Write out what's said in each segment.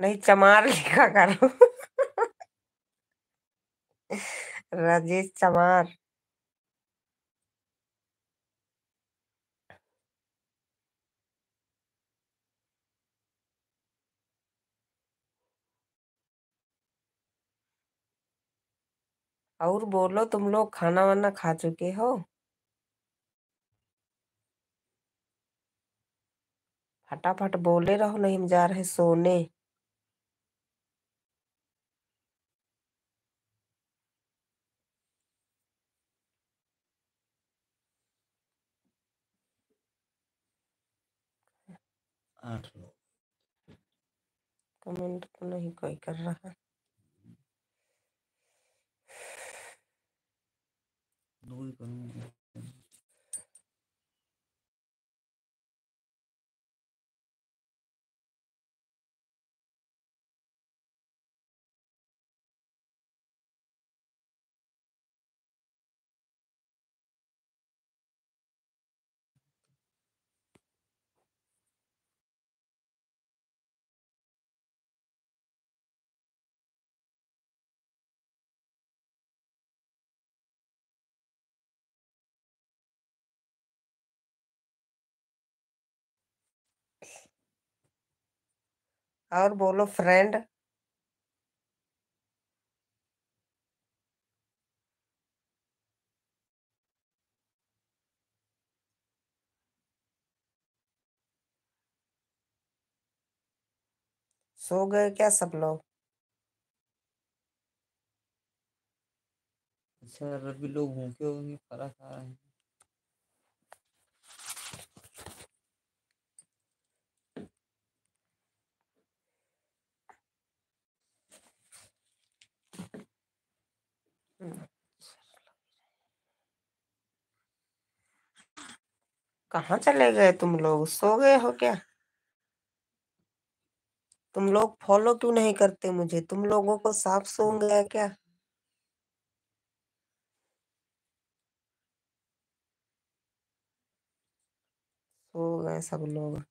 नहीं, चमार लिखा करो। राजेश चमार। और बोलो, तुम लोग खाना वाना खा चुके हो? फटाफट बोले रहो, नहीं हम जा रहे सोने। आठ लोग कमेंट तो नहीं कोई कर रहा। दो ही करूँगा और बोलो फ्रेंड सो गए क्या सब लोग? अच्छा रवि लोग भूखे होंगे फरा खा रहे हैं। कहाँ चले गए तुम लोग? सो गए हो क्या? तुम लोग फॉलो क्यों नहीं करते मुझे? तुम लोगों को साफ़ सो गया क्या? सो गए सब लोग।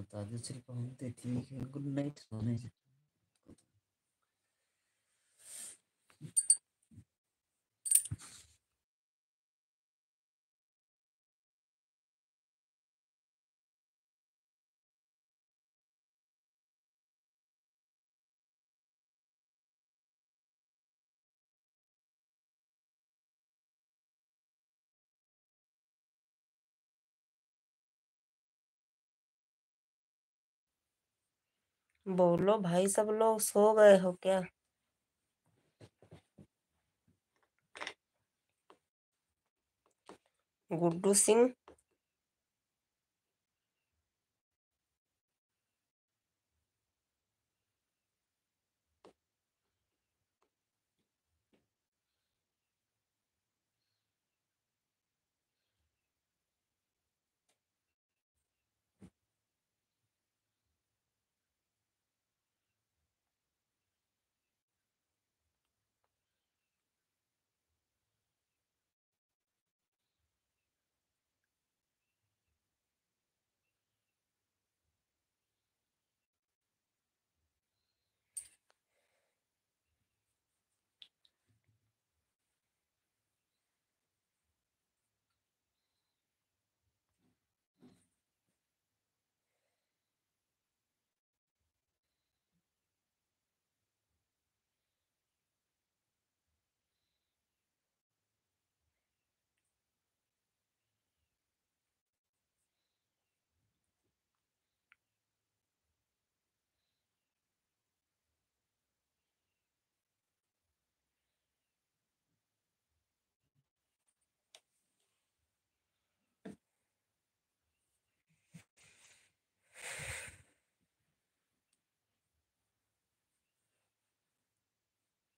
मुताबिर सिर्फ़ हम तो ठीक है गुड नाइट सोने बोलो भाई सब लोग सो गए हो क्या? गुड्डू सिंह